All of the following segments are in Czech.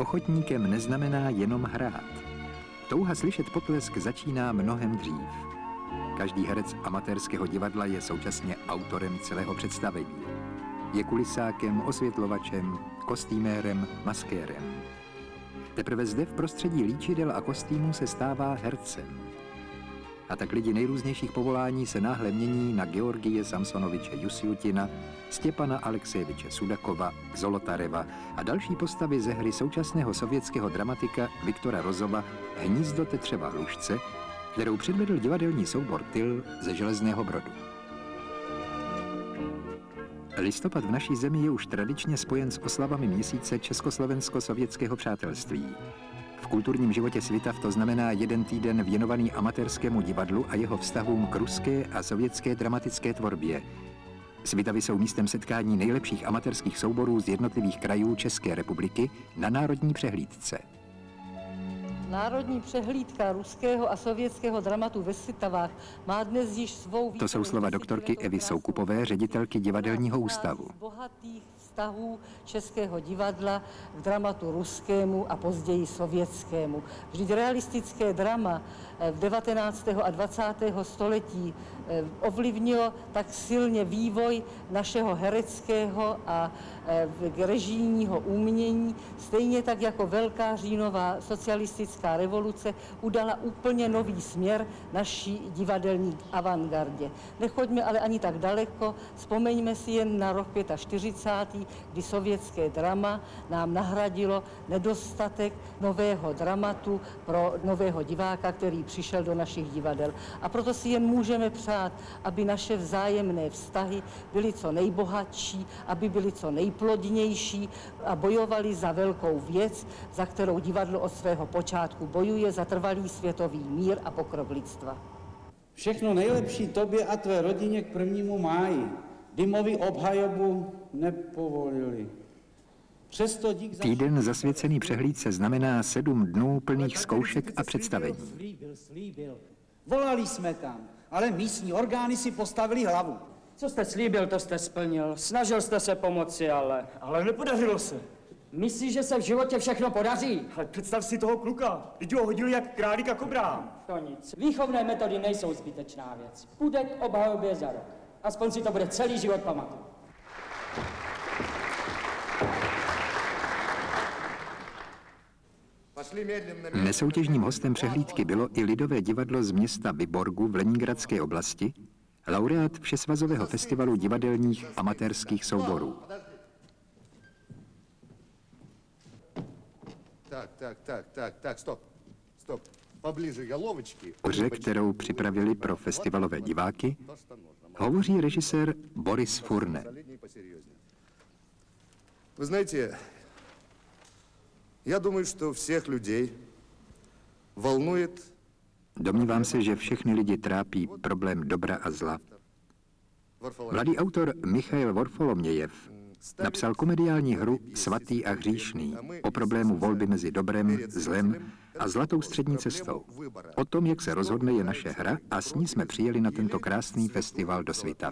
ochotníkem neznamená jenom hrát. Touha slyšet potlesk začíná mnohem dřív. Každý herec amatérského divadla je současně autorem celého představení. Je kulisákem, osvětlovačem, kostýmérem, maskérem. Teprve zde v prostředí líčidel a kostýmů se stává hercem. A tak lidi nejrůznějších povolání se náhle mění na Georgie Samsonoviče Jusiutina, Stěpana Alexejeviče Sudakova, Zolotareva a další postavy ze hry současného sovětského dramatika Viktora Rozova Hnízdo Tetřeva hlušce, kterou předvedl divadelní soubor Tyl ze Železného Brodu. Listopad v naší zemi je už tradičně spojen s oslavami měsíce Československo-sovětského přátelství. V kulturním životě Svitav to znamená jeden týden věnovaný amatérskému divadlu a jeho vztahům k ruské a sovětské dramatické tvorbě. Svitavy jsou místem setkání nejlepších amatérských souborů z jednotlivých krajů České republiky na národní přehlídce. Národní přehlídka ruského a sovětského dramatu ve Svitavách má dnes již svou... To jsou slova doktorky Evy Soukupové, ředitelky divadelního ústavu. bohatých vztahů Českého divadla k dramatu ruskému a později sovětskému. Vždyť realistické drama eh, v 19. a 20. století ovlivnilo tak silně vývoj našeho hereckého a eh, režijního umění, stejně tak jako Velká říjnová socialistická revoluce udala úplně nový směr naší divadelní avantgardě. Nechoďme ale ani tak daleko, vzpomeňme si jen na rok 45 kdy sovětské drama nám nahradilo nedostatek nového dramatu pro nového diváka, který přišel do našich divadel. A proto si jen můžeme přát, aby naše vzájemné vztahy byly co nejbohatší, aby byly co nejplodnější a bojovali za velkou věc, za kterou divadlo od svého počátku bojuje, za trvalý světový mír a pokrok lidstva. Všechno nejlepší tobě a tvé rodině k prvnímu máji. Dymovi obhajobu nepovolili. Přesto dík Týden zasvěcený přehlídce znamená sedm dnů plných zkoušek a představení. Slíbil, slíbil. Volali jsme tam, ale místní orgány si postavili hlavu. Co jste slíbil, to jste splnil. Snažil jste se pomoci, ale... Ale nepodařilo se. Myslíš, že se v životě všechno podaří? Ale představ si toho kluka. Teď ho hodili jak králíka kobrám. To nic. Výchovné metody nejsou zbytečná věc. Půjde k obhajobě za rok. Aspoň si to bude celý život pamatovat. Nesoutěžním hostem přehlídky bylo i Lidové divadlo z města Vyborgu v Leningradské oblasti, laureát Všesvazového festivalu divadelních amatérských souborů. Tak, tak, tak, tak, tak, stop, stop. Poblíže головочки. Hře, kterou připravili pro festivalové diváky, hovoří režisér Boris Furne. Вы знаете, я думаю, что всех людей волнует... Domnívám se, že všechny lidi trápí problém dobra a zla. Mladý autor Michail Vorfolomějev napsal komediální hru Svatý a hříšný o problému volby mezi dobrem, zlem a zlatou střední cestou. O tom, jak se rozhodne, je naše hra a s ní jsme přijeli na tento krásný festival do světa.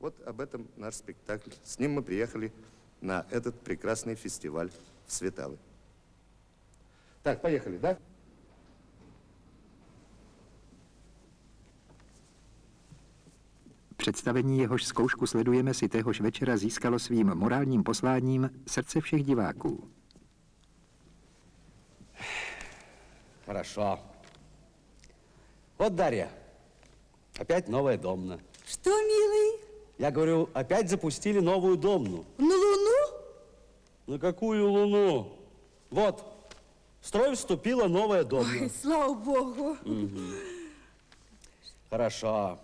Вот об этом наш спектакль. С ним мы приехали на этот прекрасный фестиваль в Светавы. Так, поехали, да? Představení jehož zkoušku sledujeme si téhož večera získalo svým morálním posláním srdce všech diváků. Хорошо. Вот, Дарья, опять новая домна. Что, милый? Я говорю, опять запустили новую домну. На Луну? На какую Луну? Вот, в строй вступила новая домна. Ой, слава богу. Угу. Хорошо.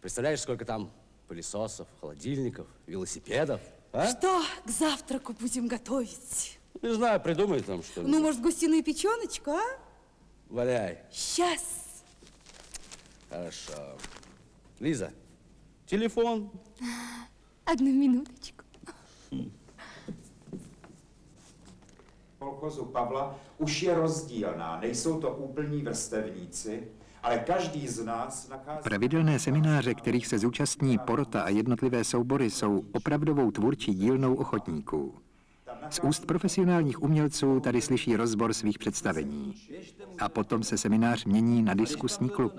Представляешь, сколько там пылесосов, холодильников, велосипедов? А? Что к завтраку будем готовить? Не знаю, придумай там что-нибудь. Ну, может, гусиную печеночку, а? Валяй. Сейчас. Хорошо. Лиза, телефон. Одну минуточку. Kolchozu Pavla už je rozdílná. Nejsou to úplní vrstevníci, ale každý z nás nachází... Pravidelné semináře, kterých se zúčastní porota a jednotlivé soubory, jsou opravdovou tvůrčí dílnou ochotníků. Z úst profesionálních umělců tady slyší rozbor svých představení. A potom se seminář mění na diskusní klub.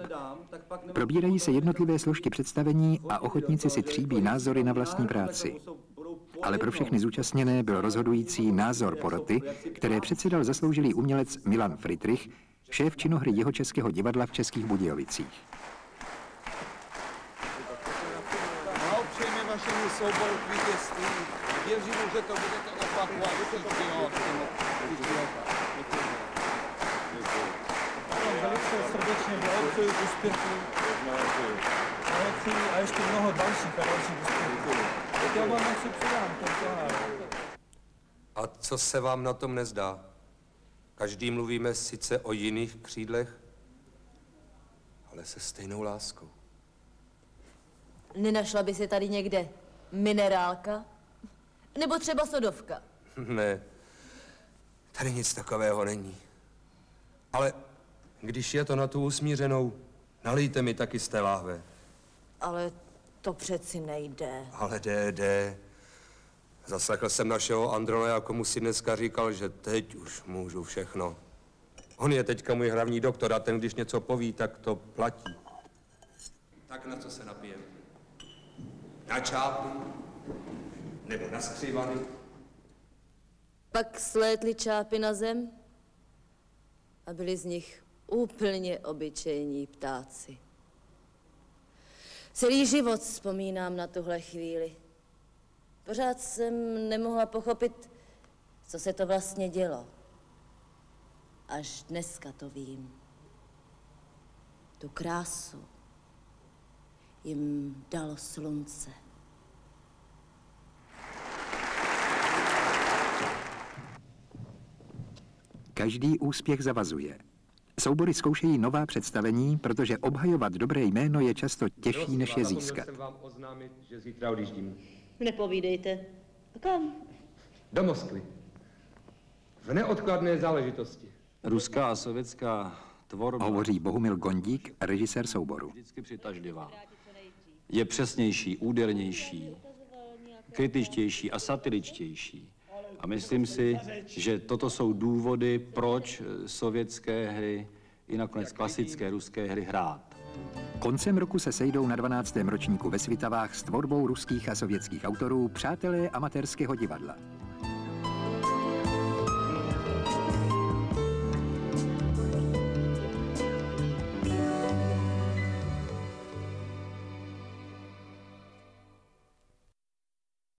Probírají se jednotlivé složky představení a ochotníci si tříbí názory na vlastní práci. Ale pro všechny zúčastněné byl rozhodující názor poroty, které předsedal zasloužilý umělec Milan Friedrich, šéf činohry jeho českého divadla v Českých Budějovicích. Věřím, že to budete opakovat. Velice srdečně blahopřeju k úspěchu. A ještě mnoho dalších a dalších úspěchů. Já vám asi přidám ten pohár. A co se vám na tom nezdá? Každý mluvíme sice o jiných křídlech, ale se stejnou láskou. Nenašla by se tady někde minerálka? Nebo třeba sodovka? Ne, tady nic takového není. Ale když je to na tu usmířenou, nalijte mi taky z té láhve. Ale to přeci nejde. Ale jde, jde. Zaslechl jsem našeho Androleja, komu si dneska říkal, že teď už můžu všechno. On je teďka můj hlavní doktor a ten, když něco poví, tak to platí. Tak na co se napijem? Na čápy? Nebo na skřivany? Pak slétly čápy na zem a byli z nich úplně obyčejní ptáci. Celý život vzpomínám na tuhle chvíli. Pořád jsem nemohla pochopit, co se to vlastně dělo. Až dneska to vím. Tu krásu jim dalo slunce. Každý úspěch zavazuje. Soubory zkoušejí nová představení, protože obhajovat dobré jméno je často těžší, než je získat. jsem vám oznámit, že zítra odjíždím. Nepovídejte. A kam? Do Moskvy. V neodkladné záležitosti. Ruská a sovětská tvorba Hovoří Bohumil Gondík, režisér souboru. vždycky přitažlivá. Je přesnější, údernější, kritičtější a satiričtější. A myslím si, že toto jsou důvody, proč eh, sovětské hry i nakonec klasické ruské hry hrát. Koncem roku se sejdou na 12. ročníku ve Svitavách s tvorbou ruských a sovětských autorů přátelé amatérského divadla.